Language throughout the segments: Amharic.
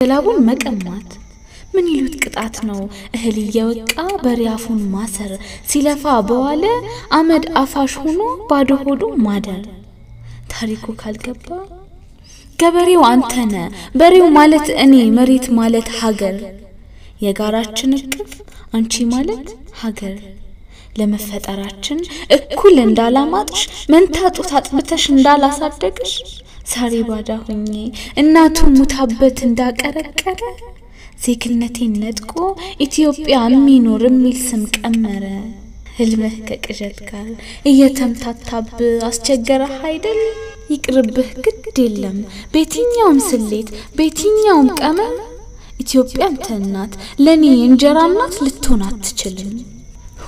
ከላቡን መቀማት ምን ይሉት ቅጣት ነው? እህል እየወቃ በሬ አፉን ማሰር ሲለፋ በዋለ አመድ አፋሽ ሆኖ ባዶ ሆዱ ማደር። ታሪኩ ካልገባ ገበሬው አንተነ፣ በሬው ማለት እኔ፣ መሬት ማለት ሀገር፣ የጋራችን እቅፍ አንቺ ማለት ሀገር። ለመፈጠራችን እኩል እንዳላማጥሽ መንታ ጡት አጥብተሽ እንዳላሳደግሽ ዛሬ ባዳ ሆኜ እናቱ ሙታበት እንዳቀረቀረ ዜግነቴን ነጥቆ ኢትዮጵያ የሚኖር የሚል ስም ቀመረ። ህልምህ ከቅዠት ጋር እየተምታታብ አስቸገረህ አይደል? ይቅርብህ ግድ የለም በየትኛውም ስሌት በየትኛውም ቀመም ኢትዮጵያ አንተ እናት ለእኔ የእንጀራ እናት ልትሆን አትችልም።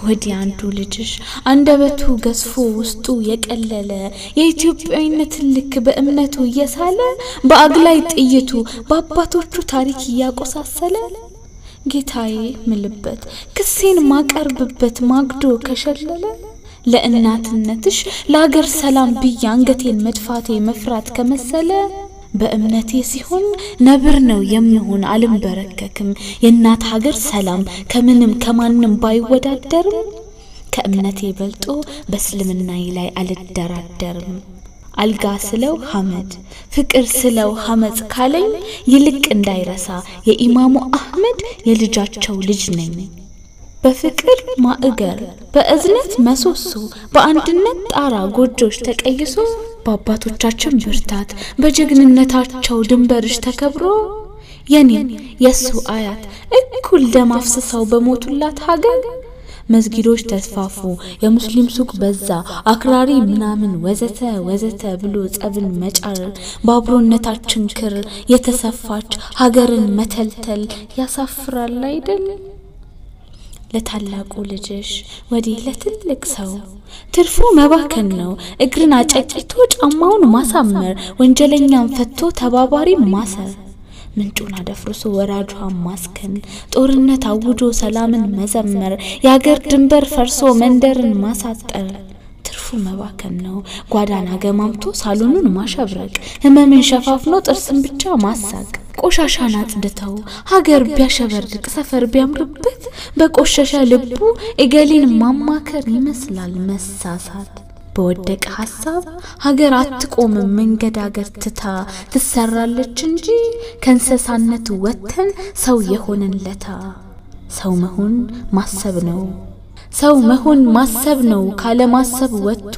ወዲህ አንዱ ልጅሽ አንደበቱ ገዝፎ ውስጡ የቀለለ የኢትዮጵያዊነትን ልክ በእምነቱ እየሳለ በአግላይ ጥይቱ በአባቶቹ ታሪክ እያቆሳሰለ ጌታዬ ምልበት ክሴን ማቀርብበት ማግዶ ከሸለለ። ለእናትነትሽ ለአገር ሰላም ብዬ አንገቴን መድፋቴ መፍራት ከመሰለ በእምነቴ ሲሆን ነብር ነው የምሆን አልንበረከክም። የእናት ሀገር ሰላም ከምንም ከማንም ባይወዳደርም ከእምነቴ በልጦ በእስልምናዬ ላይ አልደራደርም። አልጋ ስለው ሐመድ ፍቅር ስለው ሐመጽ ካለኝ ይልቅ እንዳይረሳ የኢማሙ አህመድ የልጃቸው ልጅ ነኝ። በፍቅር ማዕገር በእዝነት መሶሶ በአንድነት ጣራ ጎጆች ተቀይሶ በአባቶቻችን ብርታት በጀግንነታቸው ድንበርሽ ተከብሮ የኔም የእሱ አያት እኩል ደም አፍስሰው በሞቱላት ሀገር መስጊዶች ተስፋፉ፣ የሙስሊም ሱቅ በዛ፣ አክራሪ ምናምን ወዘተ ወዘተ ብሎ ጸብን መጫር በአብሮነታችን ክር የተሰፋች ሀገርን መተልተል ያሳፍራል አይደል? ለታላቁ ልጅሽ ወዲህ ለትልቅ ሰው ትርፉ መባከን ነው። እግርን አጨቂቶ ጫማውን ማሳመር፣ ወንጀለኛን ፈቶ ተባባሪ ማሰር፣ ምንጩን አደፍርሶ ወራጇን ማስከን፣ ጦርነት አውጆ ሰላምን መዘመር፣ የአገር ድንበር ፈርሶ መንደርን ማሳጠር ትርፉ መባከን ነው። ጓዳን አገማምቶ ሳሎኑን ማሸብረቅ፣ ህመምን ሸፋፍኖ ጥርስን ብቻ ማሳቅ ቆሻሻን አጽድተው ሀገር ቢያሸበርቅ ሰፈር ቢያምርበት በቆሸሸ ልቡ እገሌን ማማከር ይመስላል መሳሳት። በወደቀ ሀሳብ ሀገር አትቆምም መንገዳገር ትታ ትሰራለች እንጂ ከእንስሳነት ወጥተን ሰው የሆነን ለታ። ሰው መሆን ማሰብ ነው ሰው መሆን ማሰብ ነው ካለ ማሰብ ወጥቶ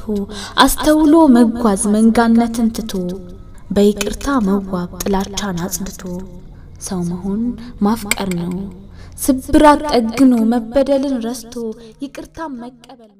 አስተውሎ መጓዝ መንጋነትን ትቶ በይቅርታ መዋብ ጥላቻን አጽድቶ ሰው መሆን ማፍቀር ነው። ስብራት ጠግኖ መበደልን ረስቶ ይቅርታ መቀበል